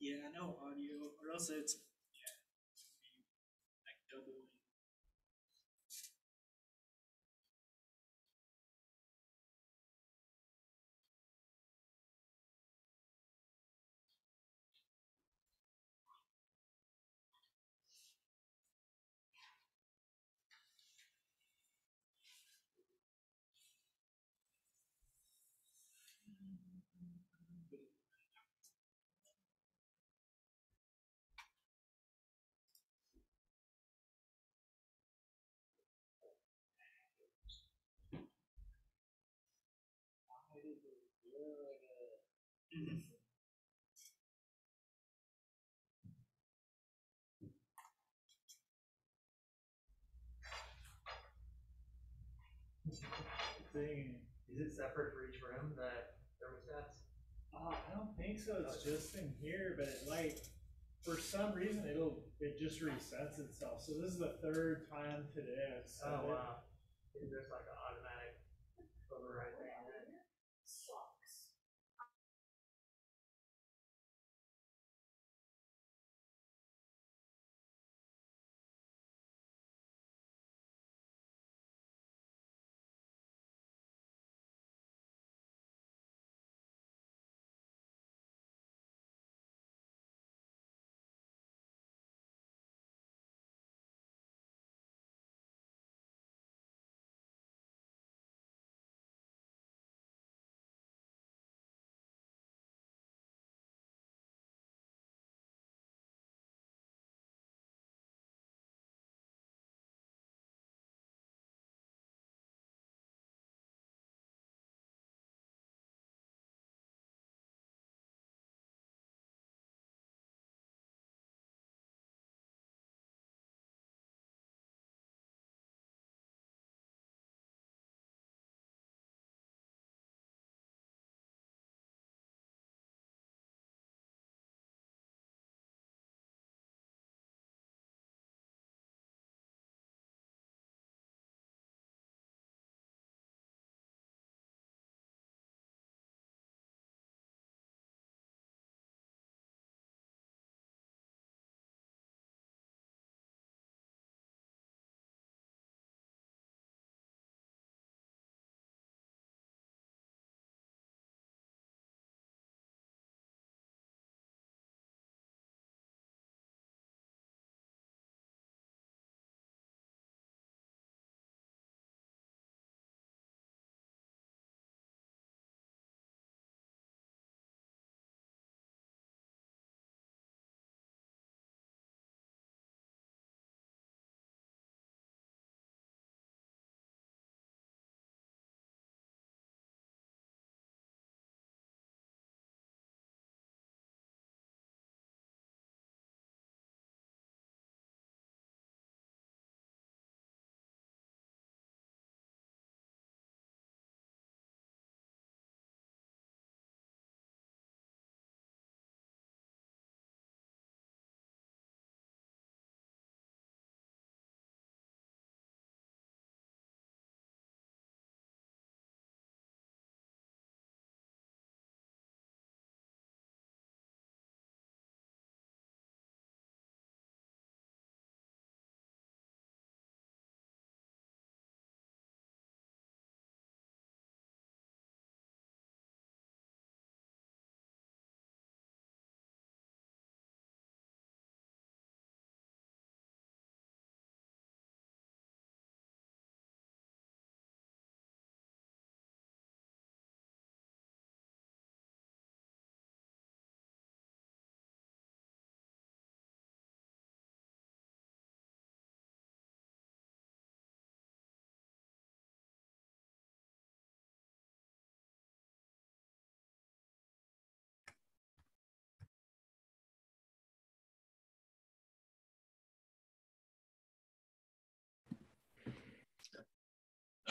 Yeah, no audio, or else it's yeah, like double. Is it separate for each room, the thermostats? Uh, I don't think so. It's just in here, but it like, for some reason, it'll, it just resets itself. So this is the third time today I've set Oh, it. wow. Is there's like an automatic override thing?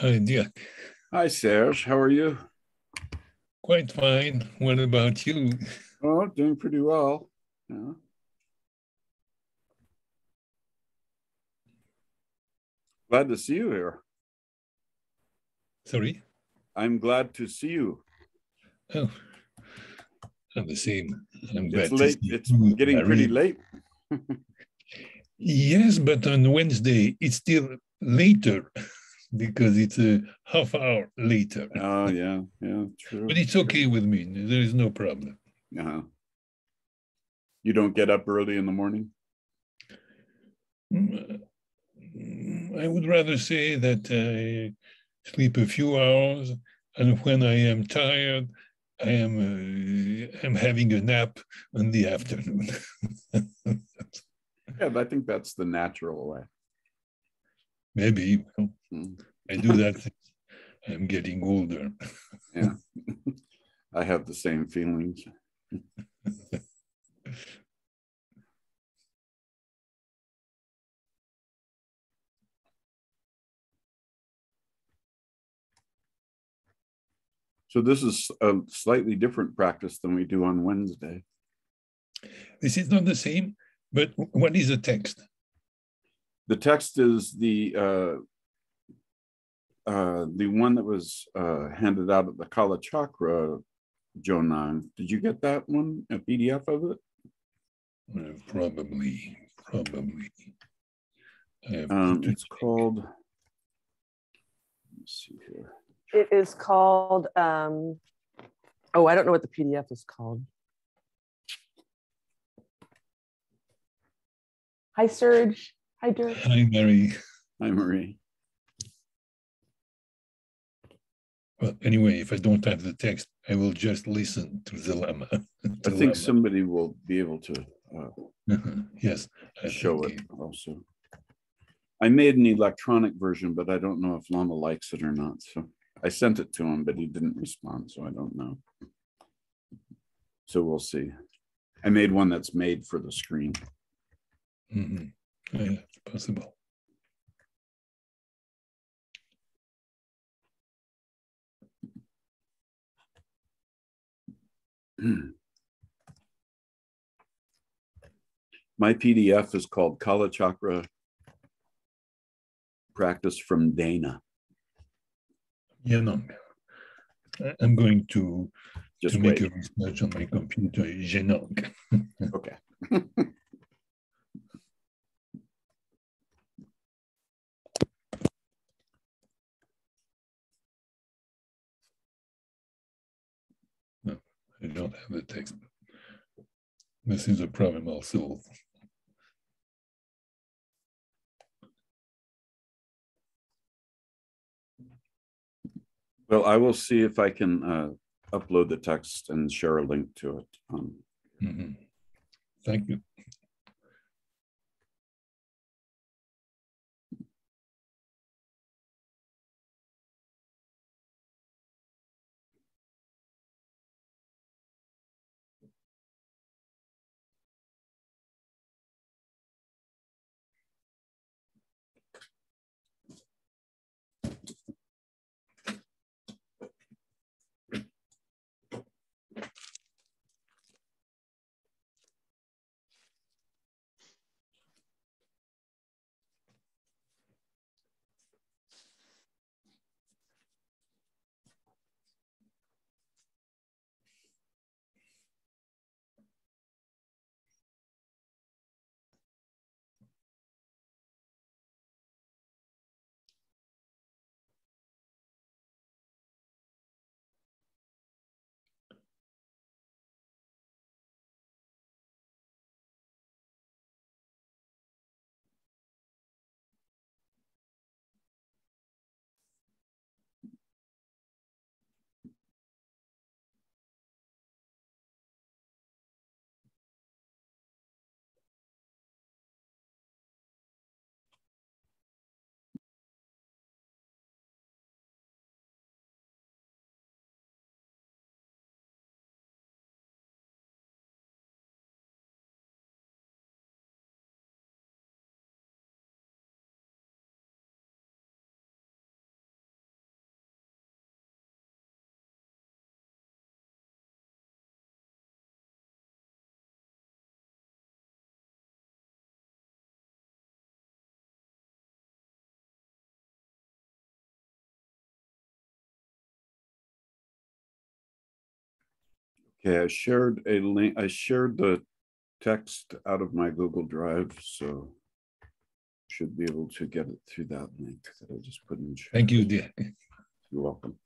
Hi, Dick. Hi, Serge. How are you? Quite fine. What about you? Oh, doing pretty well. Yeah. Glad to see you here. Sorry. I'm glad to see you. Oh, I'm the same. I'm glad It's to late, it's you, getting pretty late. Yes, but on Wednesday, it's still later because it's a half hour later. Oh, yeah, yeah, true. But it's okay with me. There is no problem. Uh-huh. You don't get up early in the morning? Mm, I would rather say that I sleep a few hours, and when I am tired, I am uh, I'm having a nap in the afternoon. Yeah, but I think that's the natural way. Maybe. I do that. I'm getting older. Yeah, I have the same feelings. So this is a slightly different practice than we do on Wednesday. This is not the same, but what is the text? The text is the uh, uh, the one that was uh, handed out at the Kala Chakra, Jonan. Did you get that one? A PDF of it? Uh, probably, probably. Um, it's called. Let me see here. It is called, um, oh, I don't know what the PDF is called. Hi, Serge. Hi, Dirk. Hi, Mary. Hi, Marie. Well, anyway, if I don't have the text, I will just listen to the lama. I think somebody will be able to uh, yes. I show think, it also. I made an electronic version, but I don't know if Lama likes it or not. So I sent it to him, but he didn't respond. So I don't know. So we'll see. I made one that's made for the screen. mhm. Oh, yeah, it's possible. My PDF is called Kala Chakra Practice from Dana. Yeah, no. I'm going to, Just to make a research on my computer. Genong. Okay. I don't have the text. This is a problem solve. Well, I will see if I can uh, upload the text and share a link to it. Um, Mhm. Thank you. Okay, I shared a link, I shared the text out of my Google Drive, so should be able to get it through that link that I just put in. chat. Thank you, dear. You're welcome.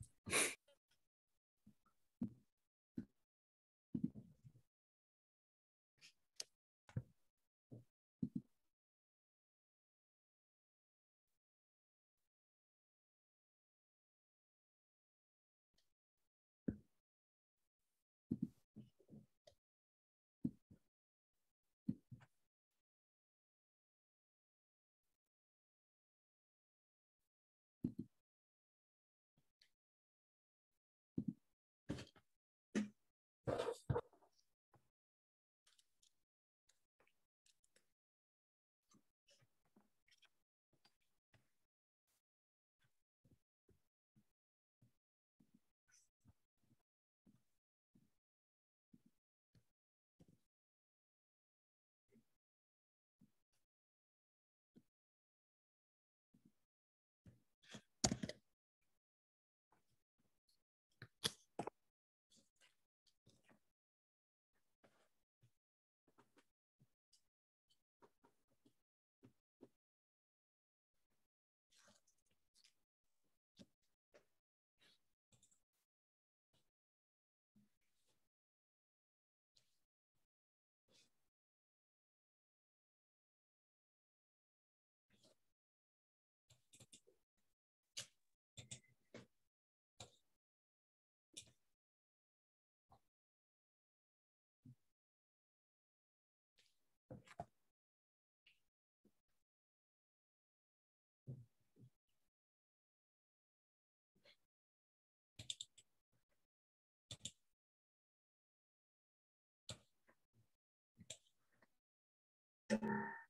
Could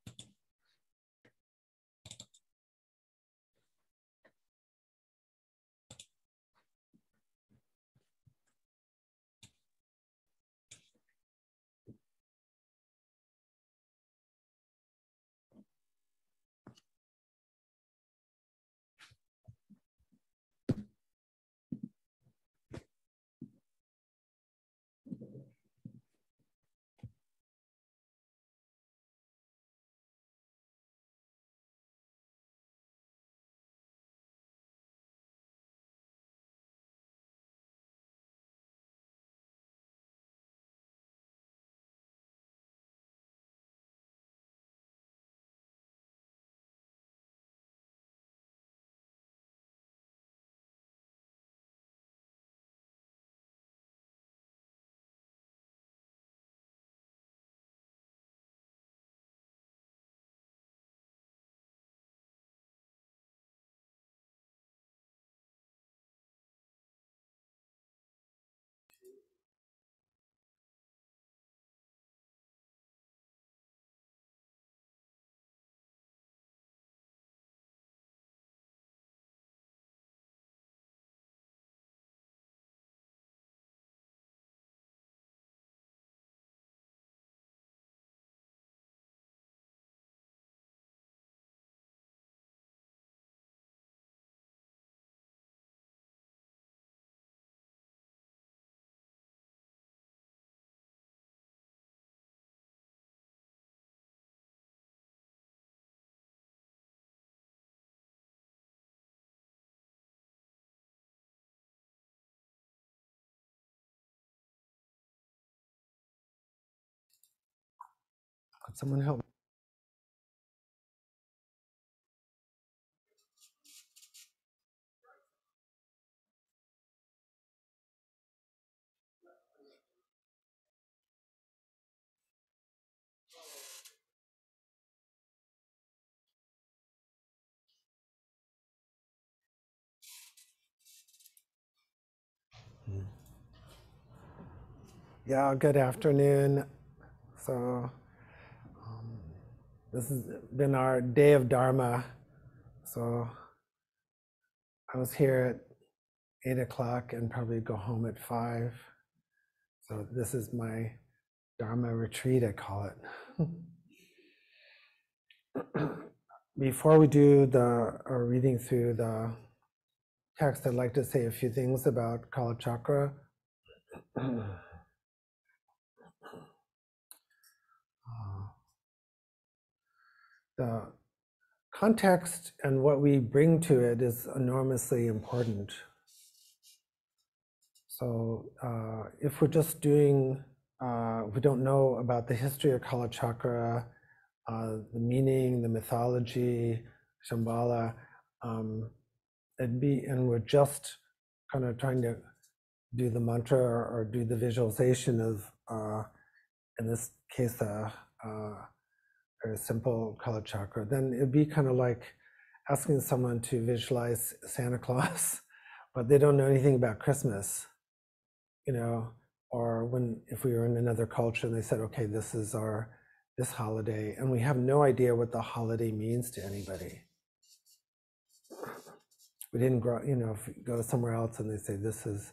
someone help? Hmm. Yeah, good afternoon. So, this has been our day of Dharma. So, I was here at eight o'clock and probably go home at five. So, this is my Dharma retreat, I call it. Before we do the reading through the text, I'd like to say a few things about Kala Chakra. Uh, the context and what we bring to it is enormously important. So uh, if we're just doing, uh, we don't know about the history of Kala Chakra, uh, the meaning, the mythology, Shambhala, um, and be, and we're just kind of trying to do the mantra or, or do the visualization of, uh, in this case, a uh, very simple Kala Chakra, then it'd be kind of like asking someone to visualize Santa Claus, but they don't know anything about Christmas you know, or when if we were in another culture and they said, okay, this is our this holiday, and we have no idea what the holiday means to anybody. We didn't grow, you know, if you go somewhere else and they say this is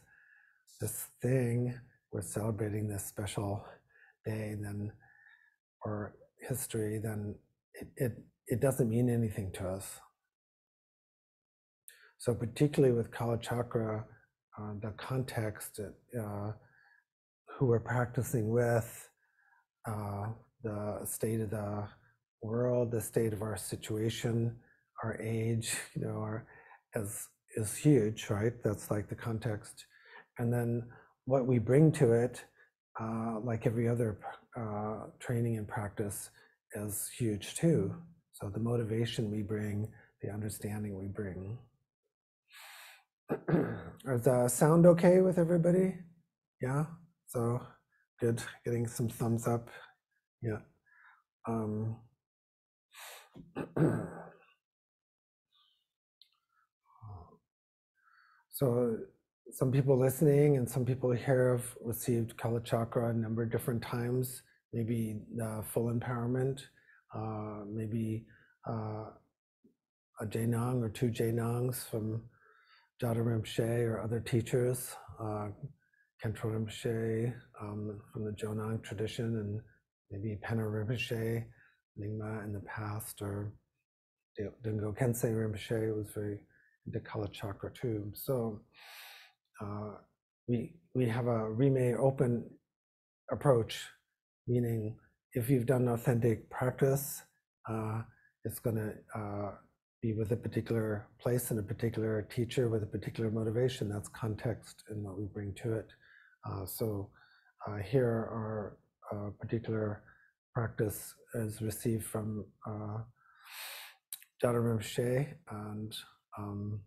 this thing, we're celebrating this special day, and then or history, then it it, it doesn't mean anything to us. So particularly with Kala Chakra, uh, the context, uh, who we're practicing with, uh, the state of the world, the state of our situation, our age, you know, our, is, is huge, right? That's like the context. And then what we bring to it, uh, like every other uh, training and practice, is huge too. So the motivation we bring, the understanding we bring. Is the sound okay with everybody? Yeah. So good. Getting some thumbs up. Yeah. Um, so some people listening and some people here have received Kala Chakra a number of different times. Maybe the full empowerment, uh, maybe uh, a Jainang or two Jainangs from Jhado Rinpoche or other teachers, uh, Khentrul Rinpoche um, from the Jonang tradition, and maybe Penor Rinpoche, Nyingma in the past, or Dilgo Khyentse Rinpoche was very into Kala Chakra too. So uh, we we have a rime open approach, meaning if you've done authentic practice, uh, it's going to uh, be with a particular place and a particular teacher with a particular motivation. That's context and what we bring to it. Uh, so uh, here our uh, particular practice is received from uh, Jhado Rinpoche, and um,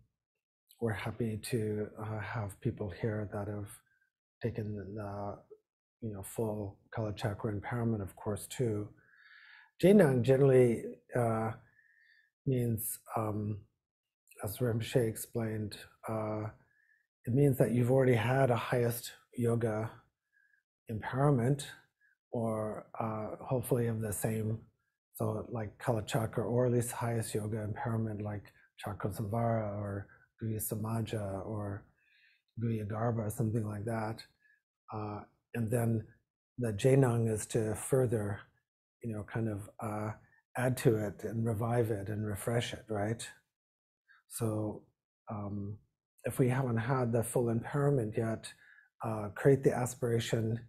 we're happy to uh, have people here that have taken the you know full Kala Chakra empowerment, of course, too. Jinang generally uh, means, um, as Rinpoche explained, uh, it means that you've already had a highest yoga empowerment, or uh, hopefully of the same, so like Kala Chakra, or at least highest yoga empowerment like Chakra Chakrasamvara or Guhya Samaja or Guhya Garbha, something like that. Uh, and then the Jainang is to further, you know, kind of uh, add to it and revive it and refresh it, right? So um, if we haven't had the full empowerment yet, uh, create the aspiration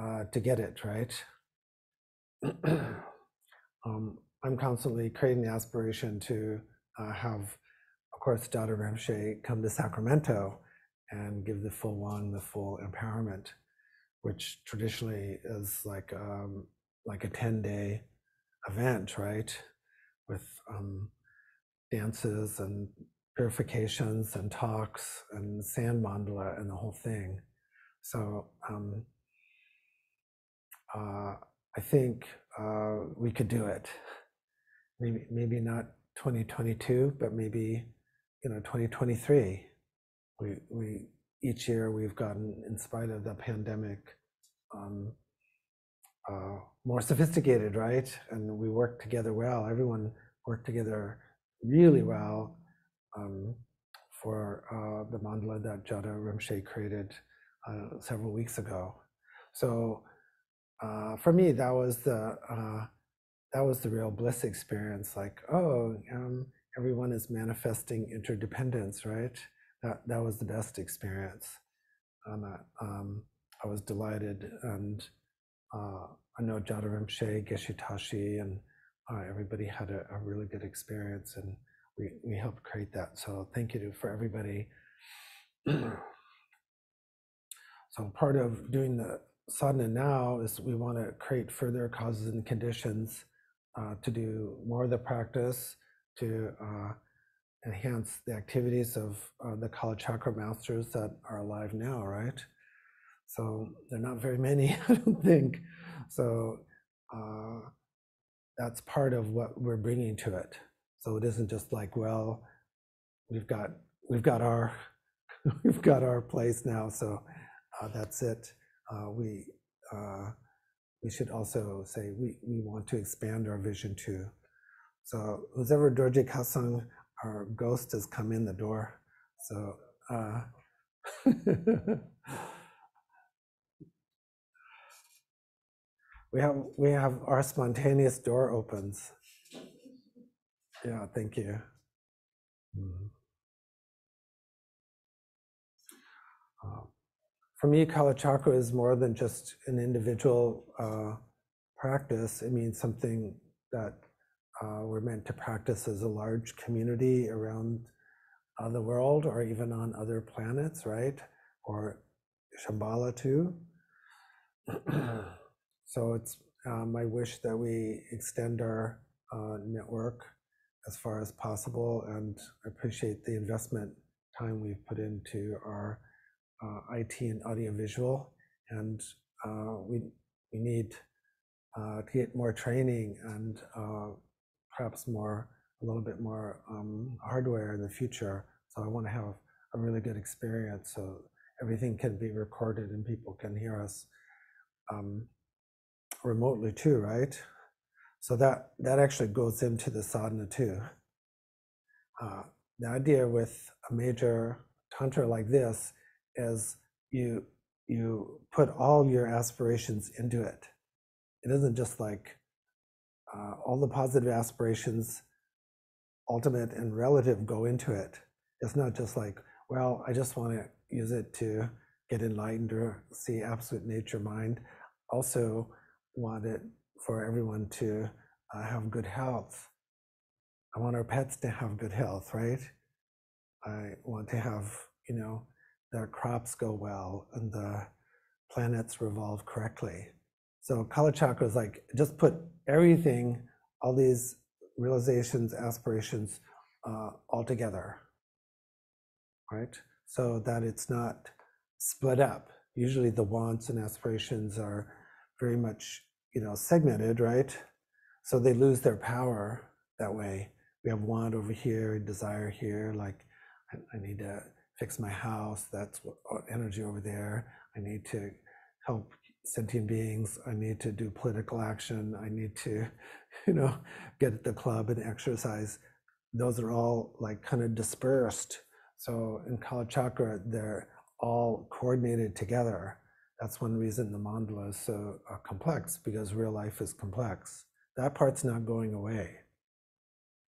uh, to get it, right? um, I'm constantly creating the aspiration to uh, have, of course, Jhado Rinpoche come to Sacramento and give the full one, the full empowerment, which traditionally is like um, like a 10 day event, right? With um, dances and purifications and talks and sand mandala and the whole thing. So um, uh, I think uh, we could do it. Maybe maybe not 2022, but maybe you know 2023. We we each year we've gotten, in spite of the pandemic, um, uh, more sophisticated, right? And we work together well. Everyone worked together really well um, for uh, the mandala that Jhado Rinpoche created uh, several weeks ago. So uh, for me, that was the uh, that was the real bliss experience. Like, oh, um, everyone is manifesting interdependence, right? That that was the best experience. Um, I was delighted and uh, I know Jhado Rinpoche, Geshe Tashi, and uh, everybody had a, a really good experience, and we, we helped create that. So thank you to, for everybody. so part of doing the sadhana now is we want to create further causes and conditions uh, to do more of the practice, to uh, enhance the activities of uh, the Kala Chakra masters that are alive now, right? So they're not very many, I don't think. So uh, that's part of what we're bringing to it. So it isn't just like, well, we've got we've got our we've got our place now, so uh, that's it. Uh, we uh, we should also say we we want to expand our vision too. So who's ever Dorje Kasang, our ghost has come in the door. So. Uh, we have we have our spontaneous door opens. Yeah, thank you. Mhm. Uh, For me, Kalachakra is more than just an individual uh, practice. It means something that we're meant to practice as a large community around uh, the world or even on other planets, right? Or Shambhala too. So it's uh, my wish that we extend our uh, network as far as possible and appreciate the investment time we've put into our uh, IT and audiovisual. And uh, we, we need uh, to get more training and uh, perhaps more, a little bit more um, hardware in the future. So I want to have a really good experience so everything can be recorded and people can hear us. Um, remotely too, right? So that that actually goes into the sadhana too. Uh, the idea with a major tantra like this is you you put all your aspirations into it. It isn't just like uh, all the positive aspirations, ultimate and relative, go into it. It's not just like, well, I just want to use it to get enlightened or see absolute nature mind. Also, want it for everyone to uh, have good health. I want our pets to have good health, right? I want to have, you know, the crops go well and the planets revolve correctly. So Kala Chakra is like just put everything, all these realizations, aspirations, uh, all together, right? So that it's not split up. Usually the wants and aspirations are very much you know segmented right so they lose their power that way we have want over here desire here like i, I need to fix my house that's what, energy over there i need to help sentient beings i need to do political action i need to you know get at the club and exercise those are all like kind of dispersed so in kala chakra they're all coordinated together that's one reason the mandala is so uh, complex because real life is complex. That part's not going away.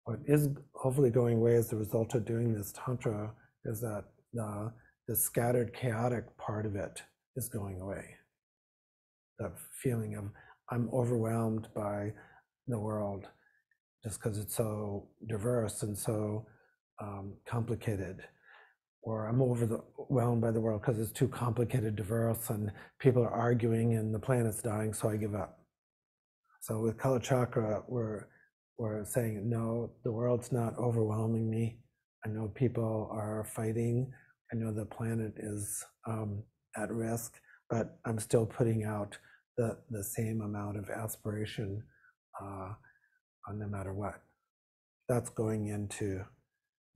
What is hopefully going away as a result of doing this tantra is that the, the scattered, chaotic part of it is going away. That feeling of I'm overwhelmed by the world just because it's so diverse and so um, complicated or I'm overwhelmed by the world because it's too complicated, diverse, and people are arguing and the planet's dying, so I give up. So with Kala Chakra, we're we're saying no, the world's not overwhelming me. I know people are fighting. I know the planet is um, at risk, but I'm still putting out the the same amount of aspiration, uh, no matter what. That's going into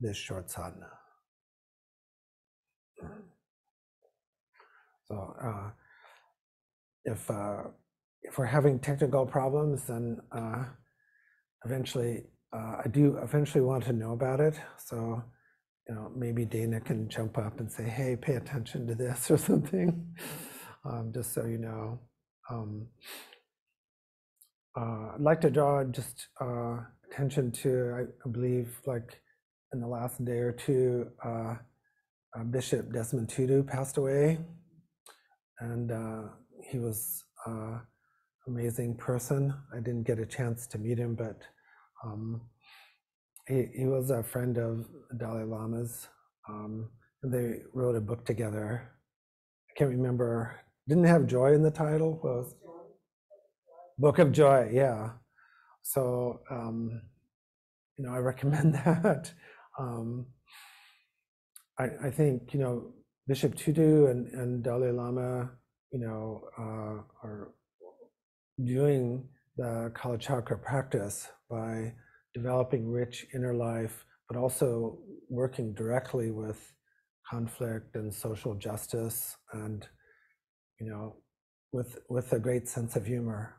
this short sadhana. So uh, if uh, if we're having technical problems, then uh, eventually uh, I do eventually want to know about it. So you know maybe Dana can jump up and say, "Hey, pay attention to this" or something, um, just so you know. Um, uh, I'd like to draw just uh, attention to, I, believe, like in the last day or two, uh, uh, Bishop Desmond Tutu passed away, and uh, he was uh, amazing person. I didn't get a chance to meet him, but um, he, he was a friend of Dalai Lama's. Um, they wrote a book together. I can't remember, didn't have joy in the title. Was Book of Joy, yeah. So, um, you know, I recommend that. Um, I, I think, you know, Bishop Tutu and, and Dalai Lama, you know, uh, are doing the Kalachakra practice by developing rich inner life, but also working directly with conflict and social justice and, you know, with, with a great sense of humor.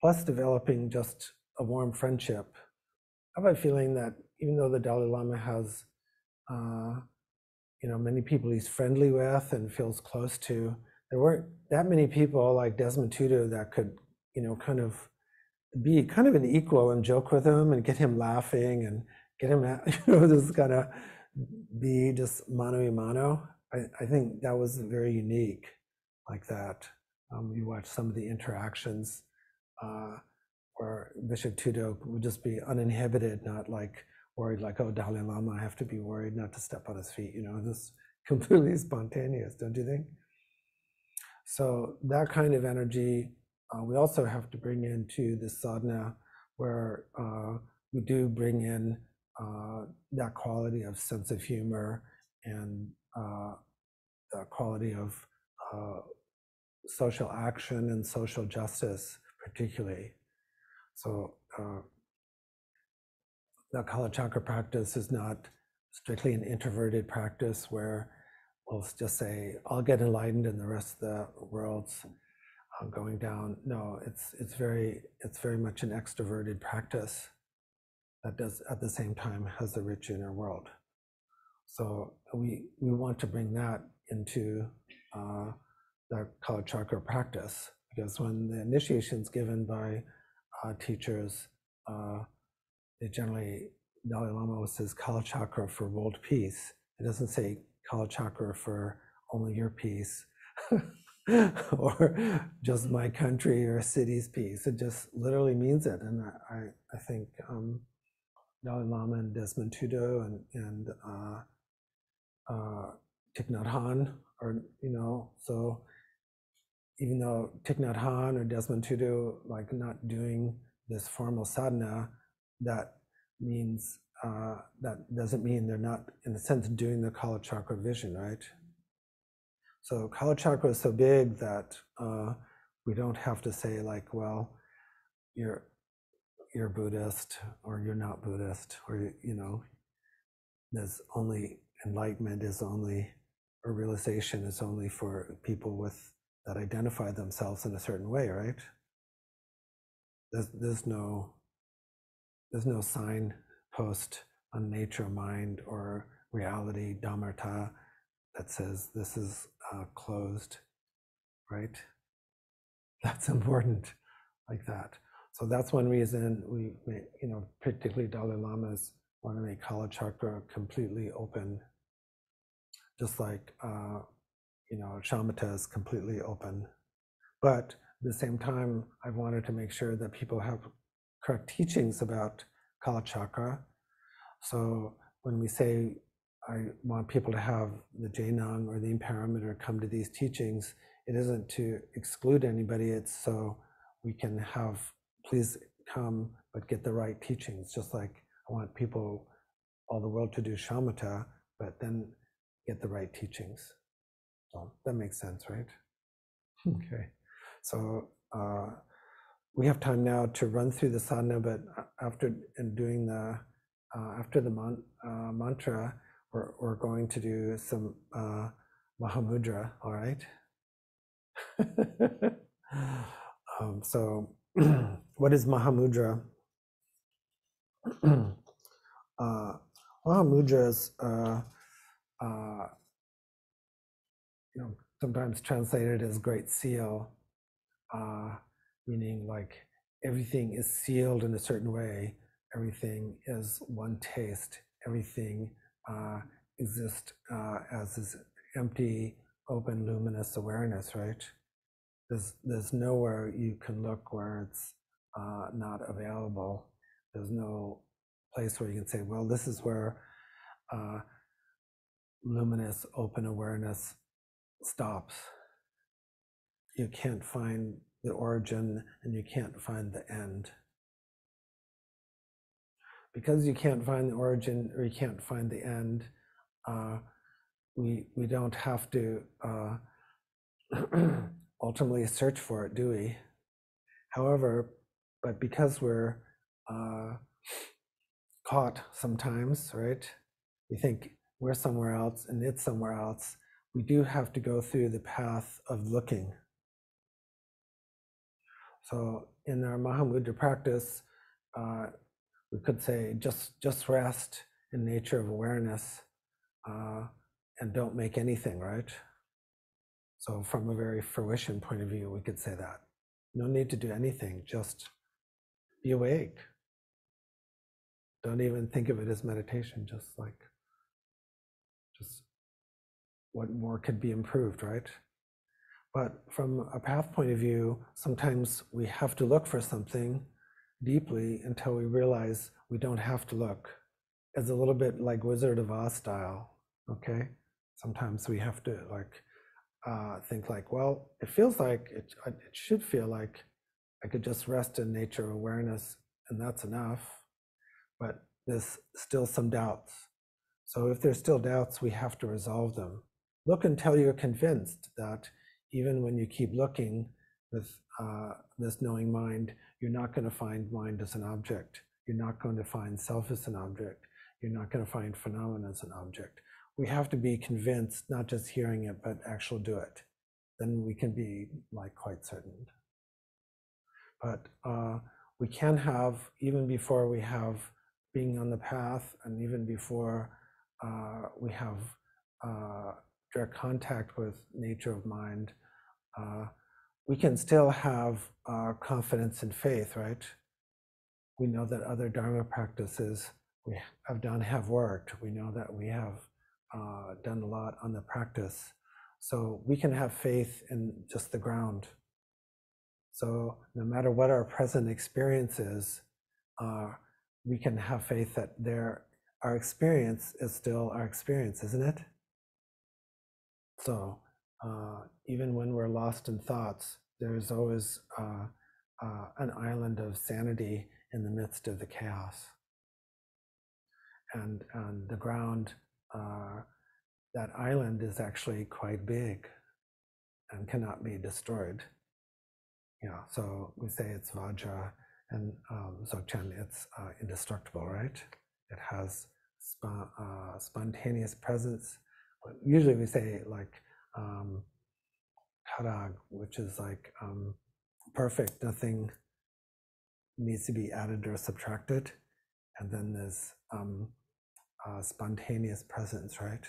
Plus developing just a warm friendship. I have a feeling that even though the Dalai Lama has, uh, you know, many people he's friendly with and feels close to, there weren't that many people like Desmond Tutu that could, you know, kind of be kind of an equal and joke with him and get him laughing and get him, at, you know, just kind of be just mano a mano. I, I think that was very unique like that. Um, you watch some of the interactions uh, where Bishop Tutu would just be uninhibited, not like worried, like, oh, Dalai Lama, I have to be worried not to step on his feet. You know, this completely spontaneous, don't you think? So that kind of energy, uh, we also have to bring into the sadhana where uh, we do bring in uh, that quality of sense of humor and uh, the quality of uh, social action and social justice, particularly. So uh, the Kalachakra practice is not strictly an introverted practice where we'll just say, I'll get enlightened and the rest of the world's uh, going down. No, it's it's very it's very much an extroverted practice that does at the same time has a rich inner world. So we we want to bring that into uh, the Kalachakra practice because when the initiation is given by uh, teachers, uh, they generally Dalai Lama says Kalachakra for world peace. It doesn't say Kalachakra for only your peace. or just my country or city's peace. It just literally means it. And I, I think um, Dalai Lama and Desmond Tutu and, and uh, uh, Thich Nhat Hanh are, you know, so even though Thich Nhat Hanh or Desmond Tutu like not doing this formal sadhana, that means uh, that doesn't mean they're not, in a sense, doing the Kala Chakra vision, right? So Kala Chakra is so big that uh, we don't have to say like, well, you're you're Buddhist or you're not Buddhist, or you know, there's only enlightenment is only or realization is only for people with that identify themselves in a certain way, right? There's there's no there's no signpost on nature, mind, or reality, dharmata, that says this is uh, closed, right? That's important, like that. So that's one reason we, may, you know, particularly Dalai Lamas want to make Kala Chakra completely open, just like, uh, you know, Shamatha is completely open. But at the same time, I wanted to make sure that people have correct teachings about Kala Chakra. So when we say I want people to have the Jainang or the Imperimeta come to these teachings, it isn't to exclude anybody, it's so we can have please come, but get the right teachings. Just like I want people, all the world to do shamatha, but then get the right teachings. So that makes sense, right? Okay. So uh, we have time now to run through the sadhana, but after and doing the uh, after the man, uh, mantra, we're, we're going to do some uh, Mahamudra. All right. um, so what is Mahamudra? uh, Mahamudra is, uh, uh, you know, sometimes translated as Great Seal, uh, meaning like everything is sealed in a certain way. Everything is one taste. Everything uh, exists uh, as this empty, open, luminous awareness, right? There's, there's nowhere you can look where it's uh, not available. There's no place where you can say, well, this is where uh, luminous open awareness stops. You can't find the origin and you can't find the end. Because you can't find the origin or you can't find the end, uh, we, we don't have to uh, ultimately search for it, do we? However, but because we're uh, caught sometimes, right? We think we're somewhere else and it's somewhere else. We do have to go through the path of looking. So in our Mahamudra practice, uh, we could say just just rest in nature of awareness uh, and don't make anything, right? So from a very fruition point of view, we could say that. No need to do anything, just be awake. Don't even think of it as meditation, just like, just what more could be improved, right? But from a path point of view, sometimes we have to look for something deeply until we realize we don't have to look. It's a little bit like Wizard of Oz style, okay? Sometimes we have to like uh, think like, well, it feels like it, it should feel like I could just rest in nature awareness and that's enough. But there's still some doubts. So if there's still doubts, we have to resolve them. Look until you're convinced that even when you keep looking with uh, this knowing mind, you're not going to find mind as an object. You're not going to find self as an object. You're not going to find phenomena as an object. We have to be convinced, not just hearing it, but actually do it. Then we can be like quite certain. But uh, we can have, even before we have being on the path, and even before uh, we have uh, direct contact with nature of mind, uh, we can still have uh, confidence and faith, right? We know that other Dharma practices we have done have worked. We know that we have uh, done a lot on the practice. So we can have faith in just the ground. So no matter what our present experience is, uh, we can have faith that there, our experience is still our experience, isn't it? So uh, even when we're lost in thoughts, there's always uh, uh, an island of sanity in the midst of the chaos. And, and the ground, uh, that island is actually quite big and cannot be destroyed. Yeah, so we say it's Vajra and um, Dzogchen, it's uh, indestructible, right? It has uh, spontaneous presence. Usually we say like um, which is like um, perfect, nothing needs to be added or subtracted. And then there's um, spontaneous presence, right?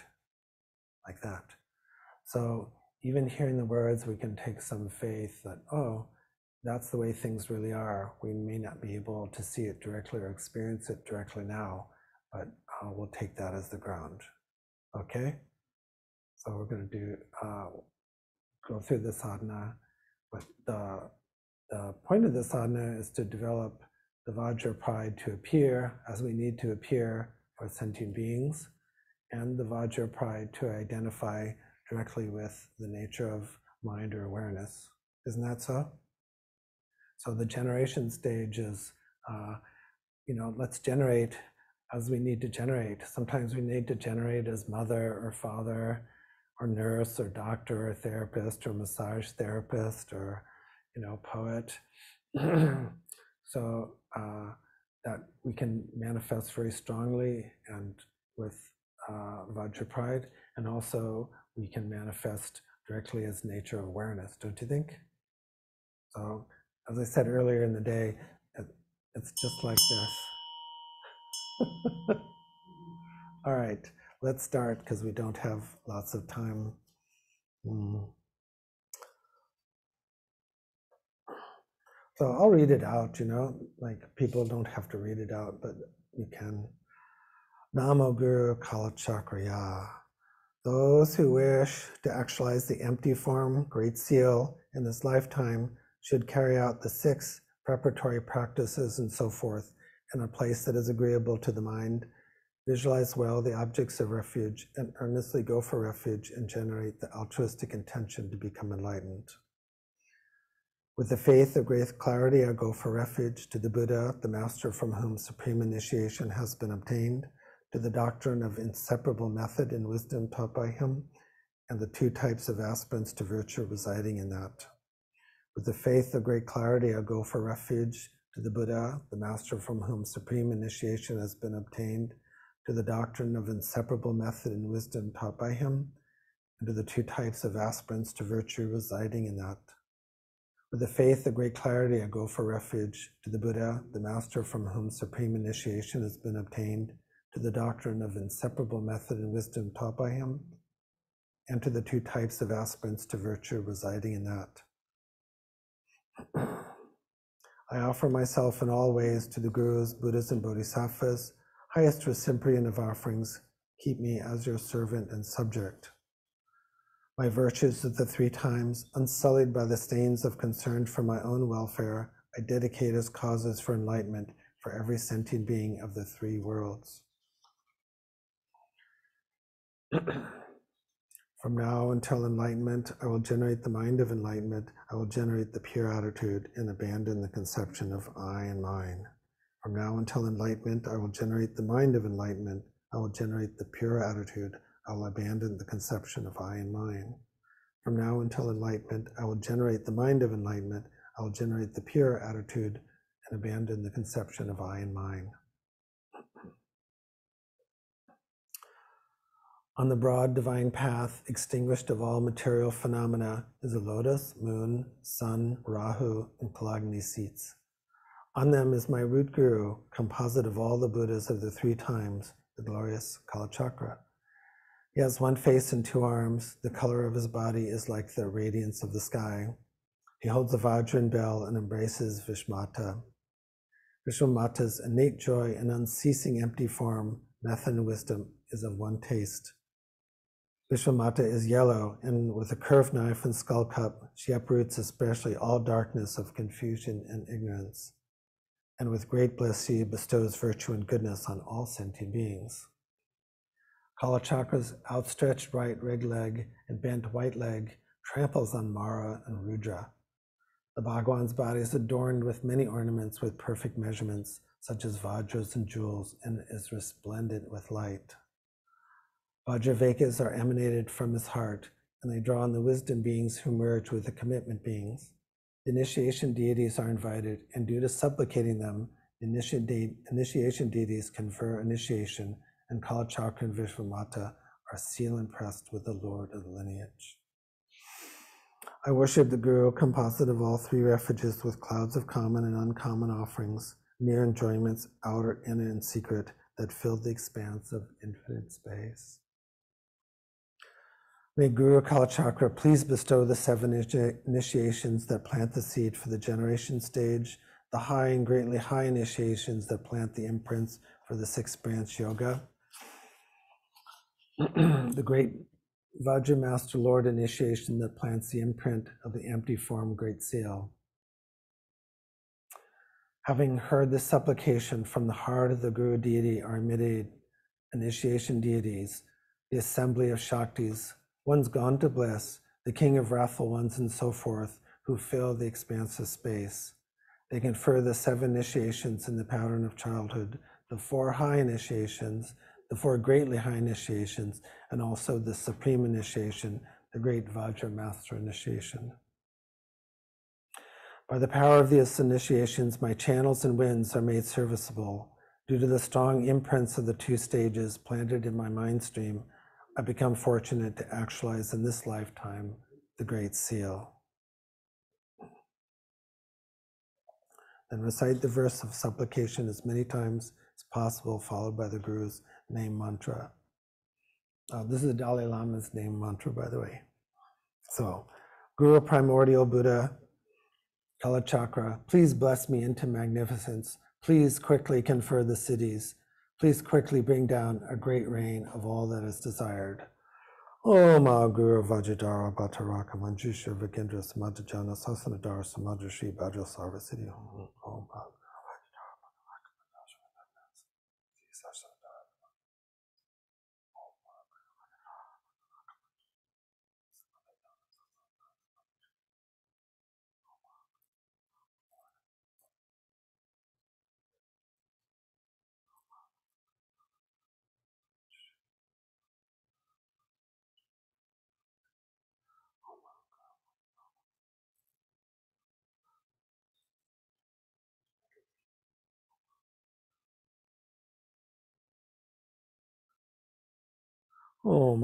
Like that. So even hearing the words, we can take some faith that, oh, that's the way things really are. We may not be able to see it directly or experience it directly now, but uh, we'll take that as the ground. Okay? So we're going to do uh, go through the sadhana, but the the point of the sadhana is to develop the Vajra pride to appear as we need to appear for sentient beings, and the Vajra pride to identify directly with the nature of mind or awareness. Isn't that so? So the generation stage is, uh, you know, let's generate as we need to generate. Sometimes we need to generate as mother or father or nurse or doctor or therapist or massage therapist or, you know, poet. so uh, that we can manifest very strongly and with uh, Vajra pride, and also we can manifest directly as nature awareness, don't you think? So as I said earlier in the day, it, it's just like this. All right, let's start because we don't have lots of time. Mm. So I'll read it out, you know, like people don't have to read it out, but you can. Namo Guru Kala Chakraya. Those who wish to actualize the empty form, Great Seal, in this lifetime should carry out the six preparatory practices and so forth in a place that is agreeable to the mind. Visualize well the objects of refuge and earnestly go for refuge and generate the altruistic intention to become enlightened. With the faith of great clarity, I go for refuge to the Buddha, the master from whom supreme initiation has been obtained, to the doctrine of inseparable method and wisdom taught by him, and the two types of aspirants to virtue residing in that. With the faith of great clarity, I go for refuge to the Buddha, the master from whom supreme initiation has been obtained, to the doctrine of inseparable method and wisdom taught by him, and to the two types of aspirants to virtue residing in that. With the faith of great clarity, I go for refuge to the Buddha, the master from whom supreme initiation has been obtained, to the doctrine of inseparable method and wisdom taught by him, and to the two types of aspirants to virtue residing in that. I offer myself in all ways to the Gurus, Buddhas, and Bodhisattvas, highest recipient of offerings. Keep me as your servant and subject. My virtues of the three times, unsullied by the stains of concern for my own welfare, I dedicate as causes for enlightenment for every sentient being of the three worlds. From now until enlightenment, I will generate the mind of enlightenment. I will generate the pure attitude and abandon the conception of I and mine. From now until enlightenment, I will generate the mind of enlightenment. I will generate the pure attitude. I will abandon the conception of I and mine. From now until enlightenment, I will generate the mind of enlightenment. I will generate the pure attitude and abandon the conception of I and mine. On the broad divine path, extinguished of all material phenomena, is a lotus, moon, sun, Rahu, and Kalagni seats. On them is my root guru, composite of all the Buddhas of the three times, the glorious Kalachakra. He has one face and two arms. The color of his body is like the radiance of the sky. He holds a Vajran bell and embraces Vishwamata. Vishwamata's innate joy and unceasing empty form, method and wisdom, is of one taste. Vishwamata is yellow, and with a curved knife and skull cup, she uproots especially all darkness of confusion and ignorance. And with great bliss, she bestows virtue and goodness on all sentient beings. Kalachakra's outstretched right red leg and bent white leg tramples on Mara and Rudra. The Bhagwan's body is adorned with many ornaments with perfect measurements, such as vajras and jewels, and is resplendent with light. Vajravegas are emanated from his heart, and they draw on the wisdom beings who merge with the commitment beings. Initiation deities are invited, and due to supplicating them, initiation deities confer initiation, and Kalachakra and Vishwamata are seal impressed with the Lord of the lineage. I worship the Guru, composite of all three refuges, with clouds of common and uncommon offerings, near enjoyments, outer, inner, and secret, that fill the expanse of infinite space. May Guru Kalachakra please bestow the seven initiations that plant the seed for the generation stage, the high and greatly high initiations that plant the imprints for the six branch yoga, the great Vajra Master Lord initiation that plants the imprint of the empty form Great Seal. Having heard this supplication from the heart of the Guru deity our emitted initiation deities, the assembly of Shaktis, ones gone to bliss, the king of wrathful ones, and so forth, who fill the expanse of space. They confer the seven initiations in the pattern of childhood, the four high initiations, the four greatly high initiations, and also the supreme initiation, the great Vajra Master initiation. By the power of these initiations, my channels and winds are made serviceable. Due to the strong imprints of the two stages planted in my mind stream, I become fortunate to actualize in this lifetime the Great Seal. Then recite the verse of supplication as many times as possible, followed by the Guru's name mantra. Uh, this is the Dalai Lama's name mantra, by the way. So, Guru Primordial Buddha, Kalachakra, please bless me into magnificence. Please quickly confer the siddhis. Please quickly bring down a great rain of all that is desired. Oh, Om Guru Vajradhara Bhattaraka Manjushri Vikendra Samadhajana Sasanadara Samadha Shri Bhadra Sarvasiti Om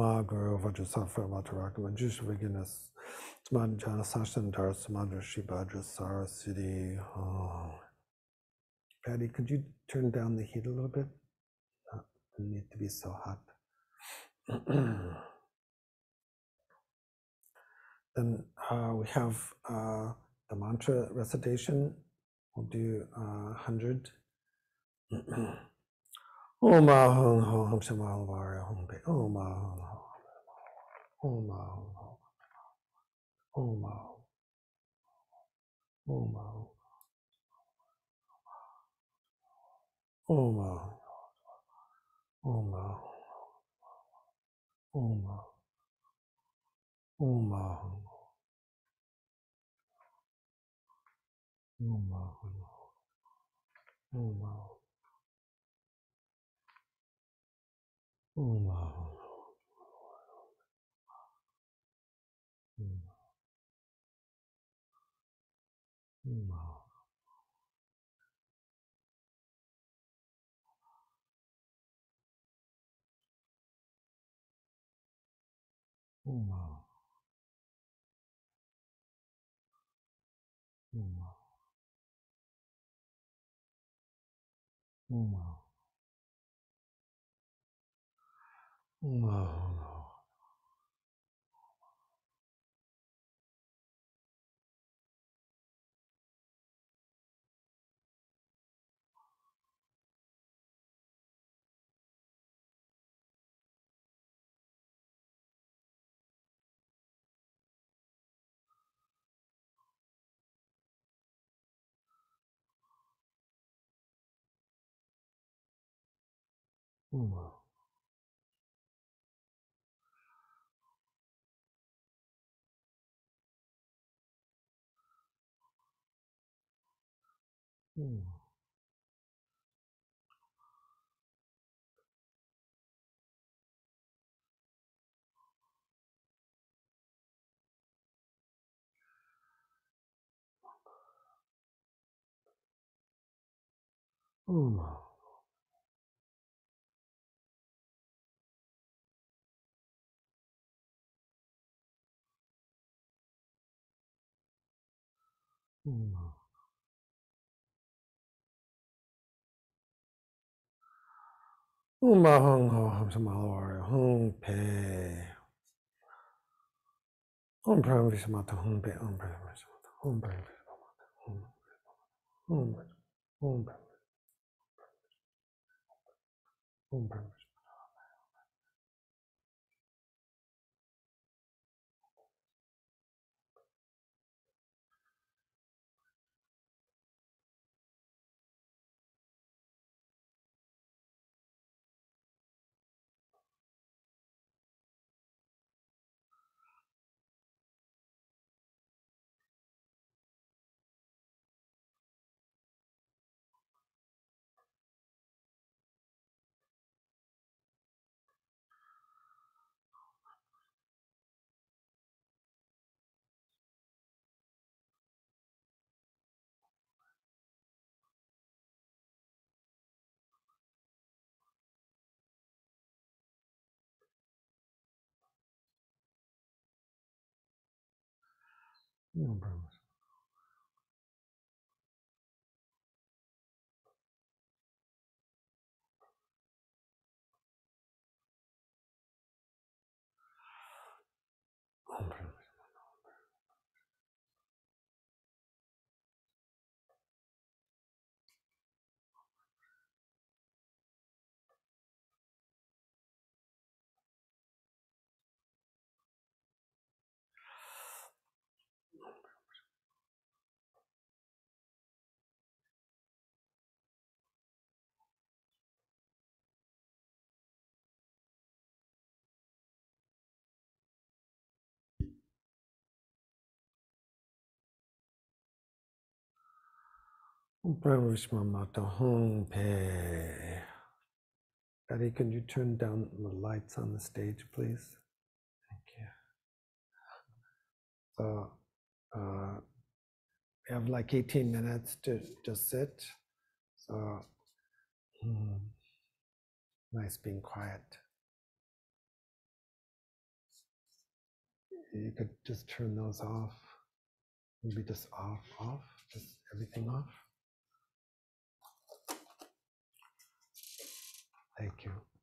Patty, could you turn down the heat a little bit? It Doesn't need to be so hot. then uh, we have uh, the mantra recitation. We'll do uh, 100. ओम आहं हो हम समां वार हम पे ओम आहं हो ओम आहं हो ओम आहं ओम आहं ओम आहं ओम आहं ओम आहं ओम आहं ओम आहं ओम आहं 不嘛！嗯嘛！不嘛！不嘛！不嘛！Oh, no, no. Oh, wow. 어. 음. 음. 음. Om Mahang Ho Ham Samalwara Hong Pe Om Pram Visamata Hong Pe Om Pram Visamata Hong Pram Visamata Hong Pram Visamata Hong Pram Visamata Hong Pram Visamata Hong Pram Visamata Ну, не убралось. Brahmishmamato home pay. Betty, can you turn down the lights on the stage, please? Thank you. So, uh, we have like 18 minutes to just sit. So, hmm, nice being quiet. You could just turn those off. Maybe just off, off, just everything off. Thank you.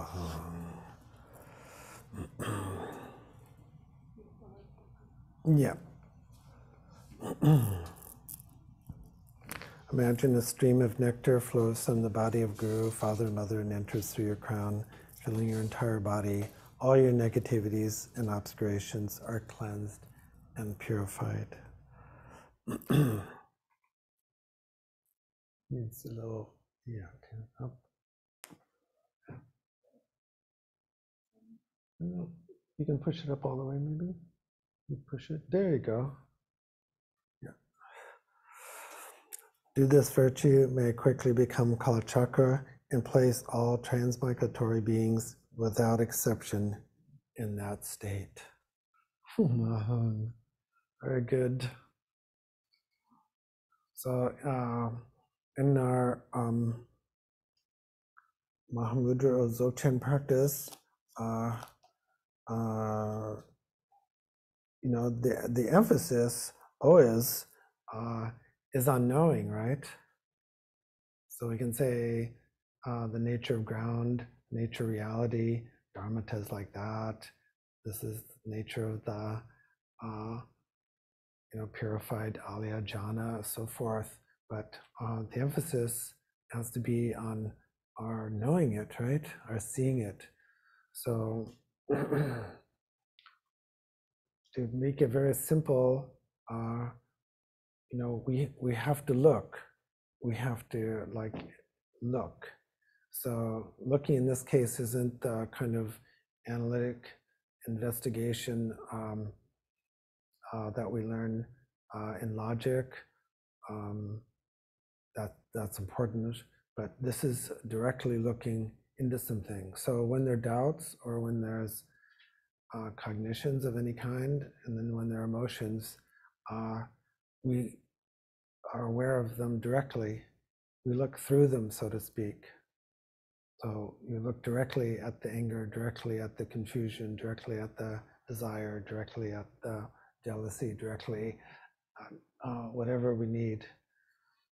Uh-huh. Yeah. Imagine a stream of nectar flows from the body of Guru, Father, Mother, and enters through your crown, filling your entire body. All your negativities and obscurations are cleansed and purified. Needs a little, yeah, okay, up. No, You can push it up all the way, maybe? You push it, there you go. Yeah. Do this virtue may quickly become Kala Chakra and place all transmigratory beings without exception in that state. Very good. So, uh, in our um, Mahamudra or Dzogchen practice, uh, uh, you know, the, the emphasis always uh, is on knowing, right? So we can say uh, the nature of ground, nature reality, dharmata is like that. This is nature of the, uh, you know, purified alaya jhana, so forth. But uh, the emphasis has to be on our knowing it, right? Our seeing it. So to make it very simple, uh, you know, we we have to look. We have to like look. So looking in this case isn't the kind of analytic investigation um, uh, that we learn uh, in logic. Um, that that's important, but this is directly looking into something. So when there are doubts or when there's uh, cognitions of any kind, and then when there are emotions, uh, we are aware of them directly. We look through them, so to speak. So you look directly at the anger, directly at the confusion, directly at the desire, directly at the jealousy, directly uh, uh, whatever we need.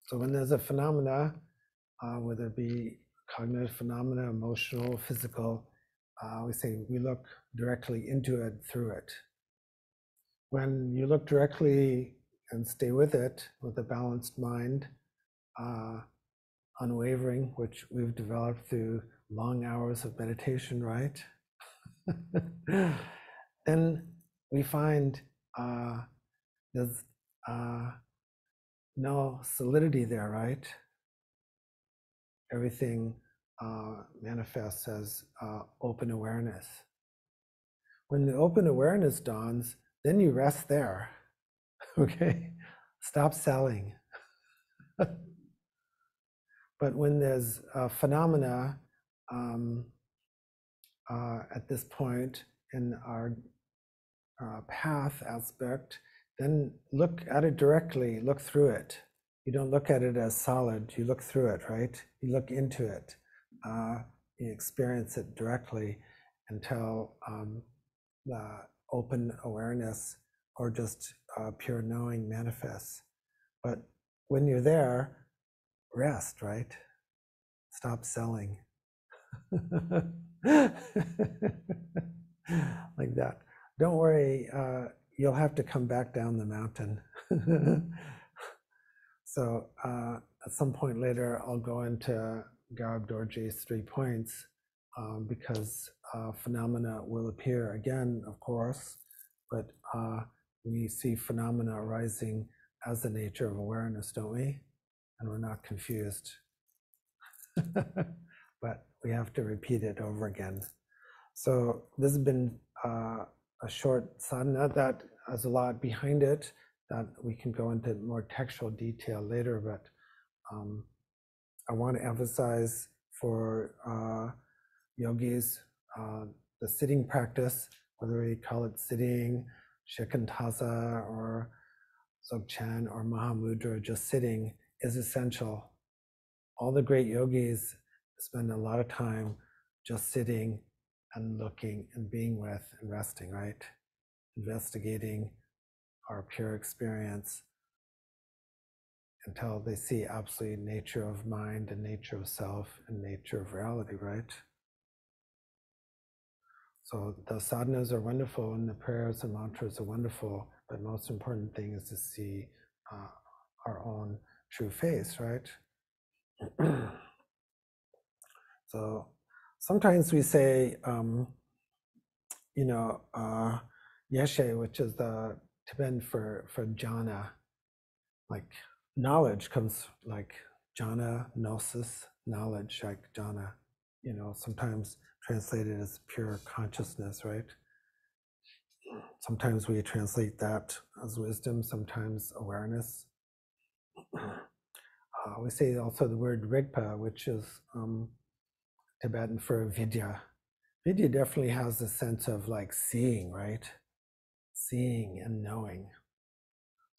So when there's a phenomena, uh, whether it be cognitive phenomena, emotional, physical, uh, we say we look directly into it through it. When you look directly and stay with it with a balanced mind, uh, unwavering, which we've developed through long hours of meditation, right? then we find uh, there's uh, no solidity there, right? Everything manifests as uh, open awareness. When the open awareness dawns, then you rest there. okay? Stop selling. but when there's a phenomena um, uh, at this point in our uh, path aspect, then look at it directly, look through it. You don't look at it as solid, you look through it, right? You look into it uh, you experience it directly until um, the open awareness or just uh, pure knowing manifests. But when you're there, rest, right? Stop selling. like that. Don't worry, uh, you'll have to come back down the mountain. so uh, at some point later, I'll go into Garab Dorje's three points um, because uh, phenomena will appear again, of course, but uh, we see phenomena arising as the nature of awareness, don't we? And we're not confused. but we have to repeat it over again. So this has been uh, a short sadhana that has a lot behind it that we can go into more textual detail later, but um, I want to emphasize for uh, yogis uh, the sitting practice, whether we call it sitting, shikantaza, or dzogchen, or mahamudra, just sitting, is essential. All the great yogis spend a lot of time just sitting and looking and being with and resting, right? Investigating our pure experience until they see absolute nature of mind and nature of self and nature of reality, right? So the sadhanas are wonderful and the prayers and mantras are wonderful, but most important thing is to see uh, our own true face, right? so sometimes we say, um, you know, uh, yeshe, which is the Tibetan for for jhana, like knowledge comes like jhana, gnosis, knowledge, like jhana. You know, sometimes translated as pure consciousness, right? Sometimes we translate that as wisdom, sometimes awareness. Uh, we say also the word rigpa, which is um, Tibetan for vidya. Vidya definitely has a sense of like seeing, right? Seeing and knowing.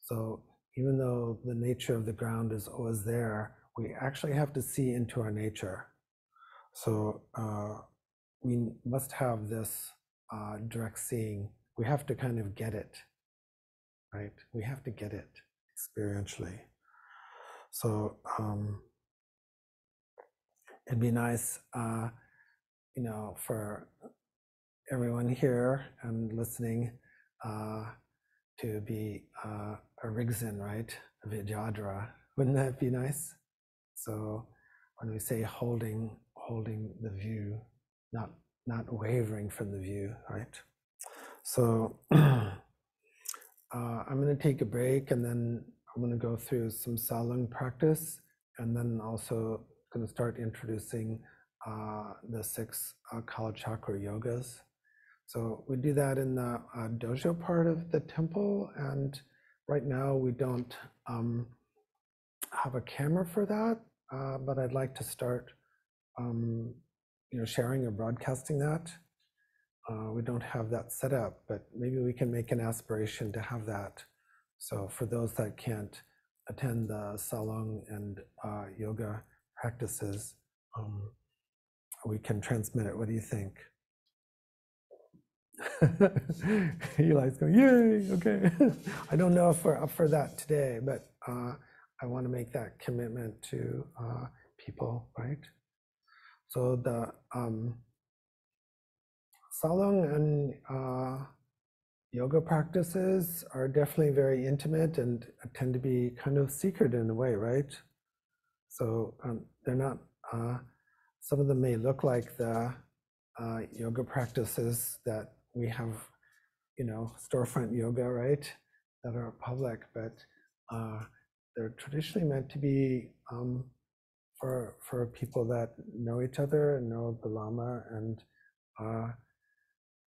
So even though the nature of the ground is always there, we actually have to see into our nature. So uh, we must have this uh, direct seeing. We have to kind of get it, right? We have to get it experientially. So um, it'd be nice, uh, you know, for everyone here and listening uh, to be uh, a Rigzin, right? A Vidyadhara. Wouldn't that be nice? So when we say holding, holding the view, not not wavering from the view, right? So uh, I'm going to take a break and then I'm going to go through some Tsa Lung practice and then also going to start introducing uh, the six uh, Kala Chakra yogas. So we do that in the uh, dojo part of the temple, and right now we don't um, have a camera for that, uh, but I'd like to start, um, you know, sharing or broadcasting that. Uh, we don't have that set up, but maybe we can make an aspiration to have that. So for those that can't attend the tsa lung and uh, yoga practices, um, we can transmit it. What do you think? Eli's going, yay, okay. I don't know if we're up for that today, but uh, I want to make that commitment to uh, people, right? So the um, tsa lung and uh, yoga practices are definitely very intimate and tend to be kind of secret in a way, right? So um, they're not, uh, some of them may look like the uh, yoga practices that we have, you know, storefront yoga, right? That are public, but uh, they're traditionally meant to be um, for for people that know each other and know the Lama and are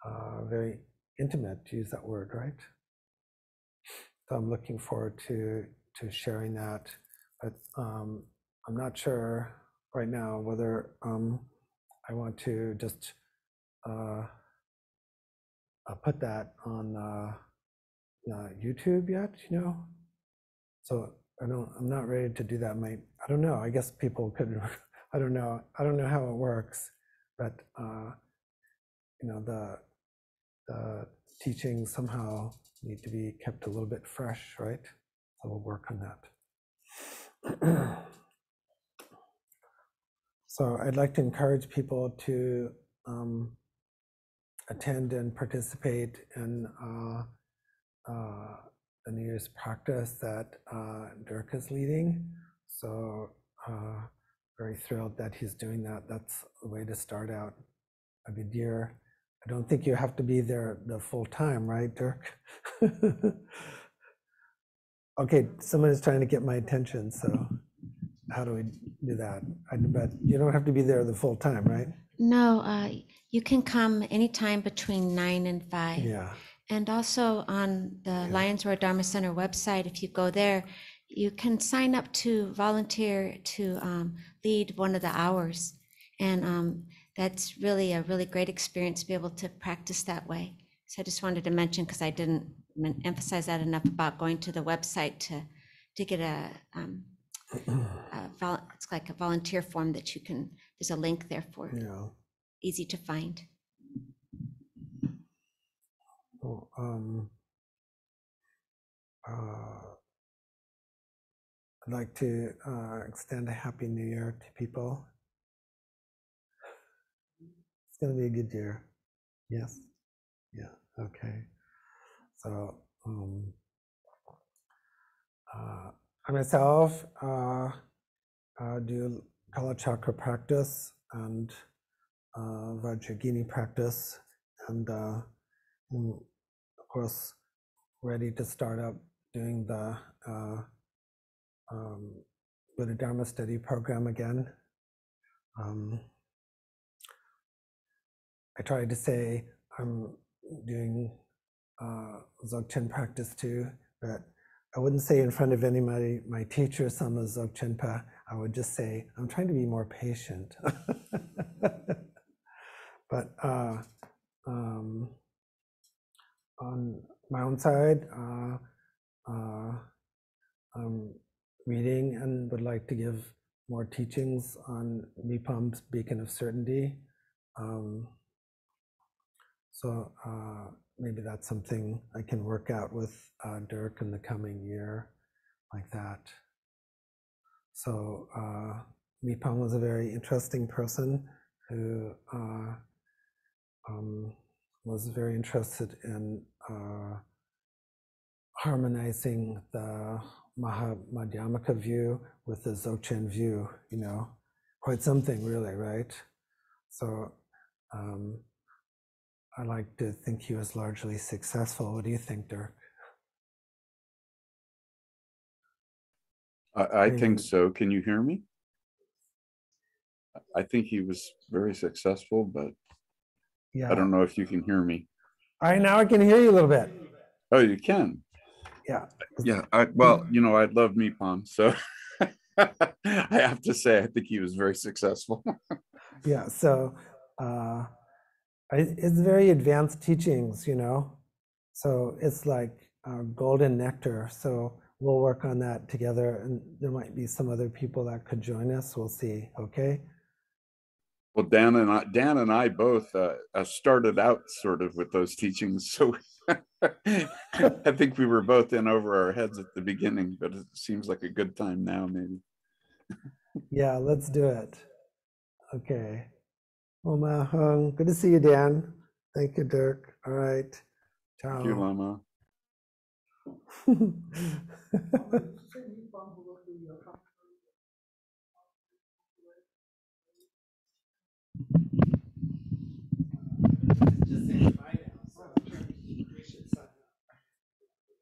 uh, very intimate, to use that word, right? So I'm looking forward to to sharing that, but um, I'm not sure right now whether um, I want to just uh, uh, put that on uh, uh, YouTube yet, you know. So I don't. I'm not ready to do that. Might I don't know. I guess people could. I don't know. I don't know how it works, but uh, you know the the teachings somehow need to be kept a little bit fresh, right? So we'll work on that. so I'd like to encourage people to um, attend and participate in uh, uh, the New Year's practice that uh, Dirk is leading. So uh, very thrilled that he's doing that. That's a way to start out a good year. I don't think you have to be there the full time, right, Dirk? okay, someone is trying to get my attention. So how do we do that? I bet you don't have to be there the full time, right? No, uh, you can come anytime between nine and five. Yeah. And also on the Lions Roar Dharma Center website, if you go there, you can sign up to volunteer to um, lead one of the hours. And um, that's really a really great experience to be able to practice that way. So I just wanted to mention, because I didn't men- emphasize that enough about going to the website to, to get a, um, a vol- it's like a volunteer form that you can, there's a link there for, Yeah. easy to find. Well, um, uh, I'd like to uh, extend a happy new year to people. It's going to be a good year. Yes. Yeah. Okay. So, um, uh, I myself uh, uh, do Kalachakra practice and uh, practice, and uh, of course, ready to start up doing the uh, um, Buddha Dharma study program again. Um, I tried to say I'm doing uh, Dzogchen practice too, but I wouldn't say in front of anybody, my teacher, Sama Dzogchenpa. I would just say, I'm trying to be more patient. but uh, um, on my own side, uh, uh, I'm reading and would like to give more teachings on Mipam's Beacon of Certainty. Um, so uh, maybe that's something I can work out with uh, Dirk in the coming year, like that. So uh, Mipam was a very interesting person who uh, um, was very interested in uh, harmonizing the Maha Madhyamaka view with the Dzogchen view, you know, quite something really, right? So um, I like to think he was largely successful. What do you think, Dirk? I, I think so. Can you hear me? I think he was very successful, but Yeah. I don't know if you can hear me. All right, now I can hear you a little bit. Oh, you can? Yeah. Yeah, I, well, you know, I love Mipam, so I have to say, I think he was very successful. Yeah. So uh, it's very advanced teachings, you know. So it's like uh, golden nectar. So we'll work on that together, and there might be some other people that could join us. We'll see. Okay. Well, Dan and I, Dan and I both uh, uh, started out sort of with those teachings, so I think we were both in over our heads at the beginning, but it seems like a good time now, maybe. Yeah. Let's do it. Okay. Oma Hung. Good to see you, Dan. Thank you, Dirk. All right. Ciao. Thank you, Lama. Just saying.